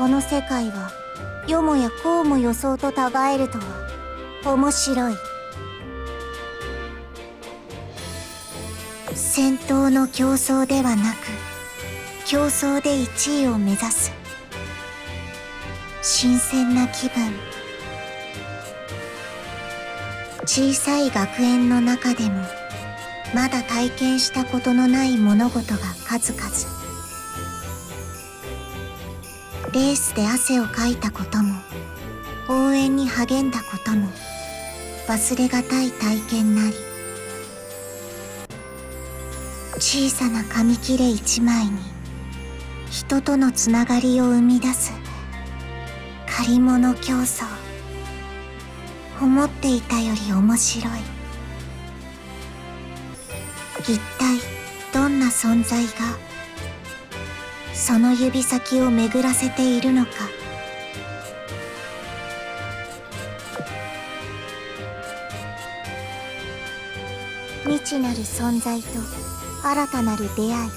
この世界はよもやこうも予想とたがえるとは面白い。戦闘の競争ではなく競争で1位を目指す。新鮮な気分。小さい学園の中でもまだ体験したことのない物事が数々。レースで汗をかいたことも応援に励んだことも忘れがたい体験なり。小さな紙切れ一枚に人とのつながりを生み出す借り物競争。思っていたより面白い。一体どんな存在がその指先を巡らせているのか。未知なる存在と新たなる出会い。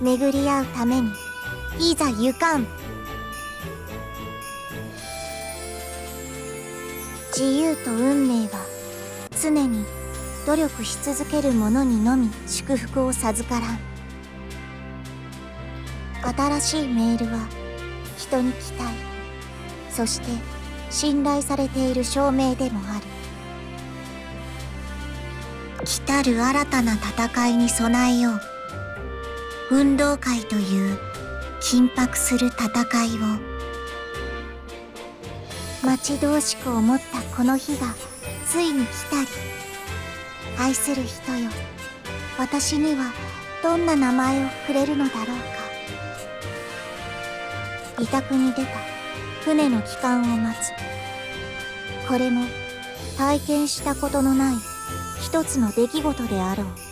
巡り合うためにいざ行かん。自由と運命は常に努力し続ける者にのみ祝福を授からん。新しいメールは人に期待そして信頼されている証明でもある。来たる新たな戦いに備えよう。運動会という緊迫する戦いを。待ち遠しく思ったこの日がついに来たり。愛する人よ。私にはどんな名前をくれるのだろうか。委託に出た。船の帰還を待つ。これも体験したことのない一つの出来事であろう。